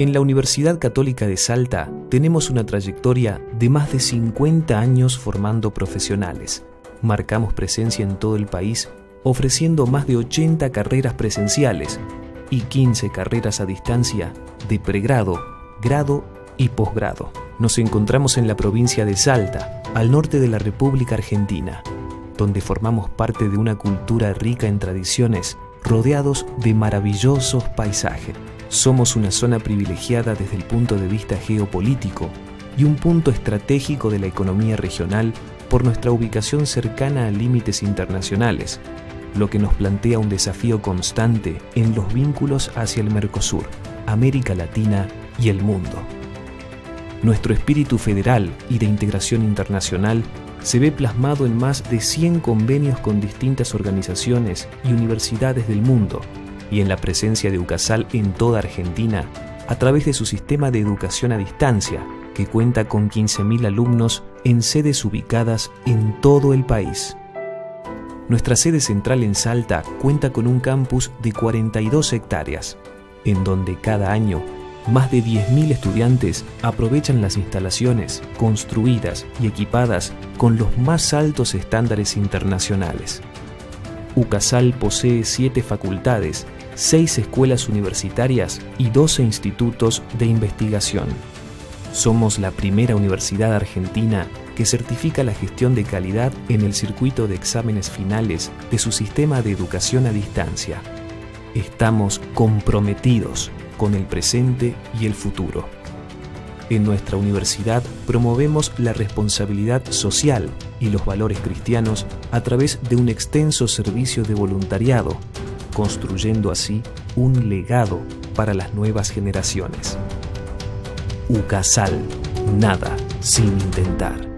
En la Universidad Católica de Salta tenemos una trayectoria de más de 50 años formando profesionales. Marcamos presencia en todo el país ofreciendo más de 80 carreras presenciales y 15 carreras a distancia de pregrado, grado y posgrado. Nos encontramos en la provincia de Salta, al norte de la República Argentina, donde formamos parte de una cultura rica en tradiciones, rodeados de maravillosos paisajes. Somos una zona privilegiada desde el punto de vista geopolítico y un punto estratégico de la economía regional por nuestra ubicación cercana a límites internacionales, lo que nos plantea un desafío constante en los vínculos hacia el Mercosur, América Latina y el mundo. Nuestro espíritu federal y de integración internacional se ve plasmado en más de 100 convenios con distintas organizaciones y universidades del mundo, y en la presencia de UCASAL en toda Argentina a través de su sistema de educación a distancia, que cuenta con 15.000 alumnos en sedes ubicadas en todo el país. Nuestra sede central en Salta cuenta con un campus de 42 hectáreas, en donde cada año más de 10.000 estudiantes aprovechan las instalaciones construidas y equipadas con los más altos estándares internacionales. UCASAL posee siete facultades seis escuelas universitarias y 12 institutos de investigación. Somos la primera universidad argentina que certifica la gestión de calidad en el circuito de exámenes finales de su sistema de educación a distancia. Estamos comprometidos con el presente y el futuro. En nuestra universidad promovemos la responsabilidad social y los valores cristianos a través de un extenso servicio de voluntariado construyendo así un legado para las nuevas generaciones. UCASAL, nada sin intentar.